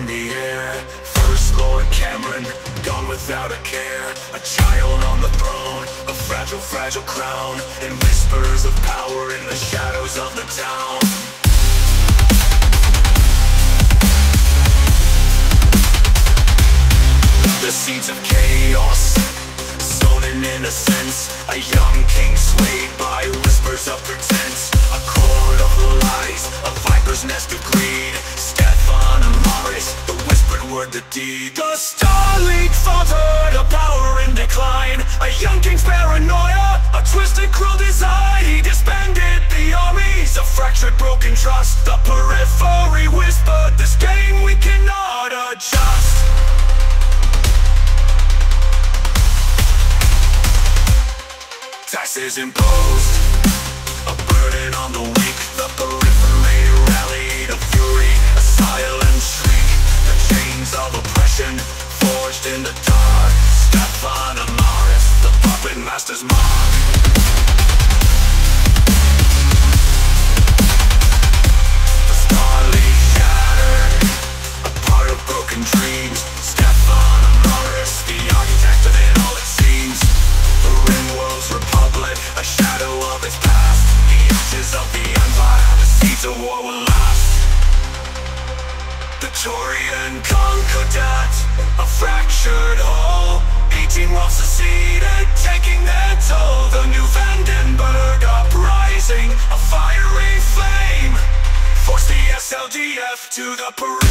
in the air. First Lord Cameron, gone without a care. A child on the throne, a fragile, fragile crown And whispers of power in the shadows of the town. The seeds of chaos Sown in innocence. A young king swayed by whispers of pretense. A cord of lies A viper's nest of greed. Stefan Amaris, the whispered word, the deed The Star League faltered, a power in decline. A young king's paranoia, a twisted cruel design. He disbanded the armies, a fractured broken trust. The periphery whispered, this game we cannot adjust. Taxes imposed A burden on the weak. The periphery rallied A fury, of oppression Forged in the dark. Stefan Amaris The puppet master's mark. The Star League shattered A part of broken dreams. Stefan Amaris The architect of it all it seems. The Rim Worlds Republic A shadow of its past. The ashes of the empire The seeds of war will Taurian Concordat A fractured whole 18 worlds seceded Taking their toll. The new Vandenberg uprising A fiery flame Forced the SLDF to the periphery's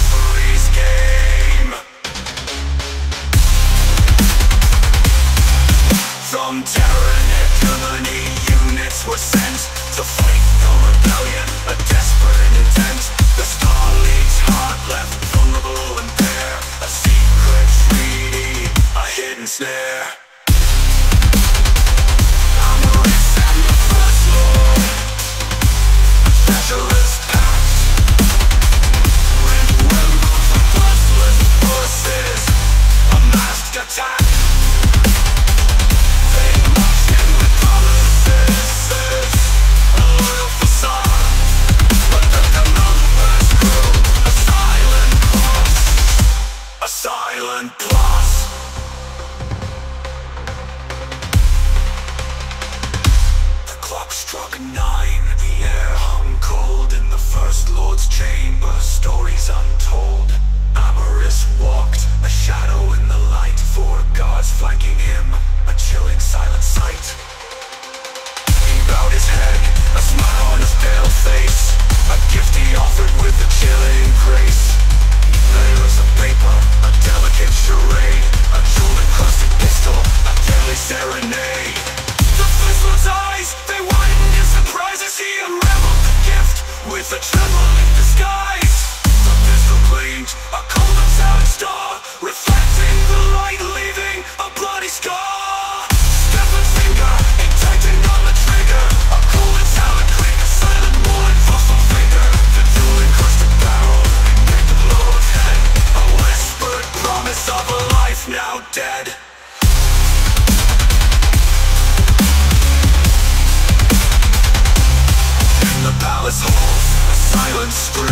palace halls, a silent scream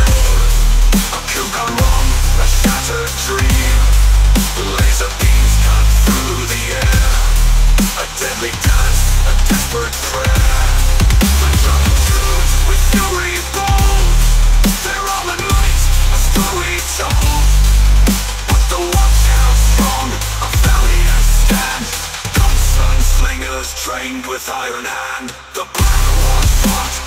A Kukan rum, a shattered dream Laser beams cut through the air. A deadly dance, a desperate prayer. The drum tunes with fury bold. Their armored might, a story told. But the watchhouse strong, a valiant stand. Gunsons, slingers trained with iron hand. The battle was fought,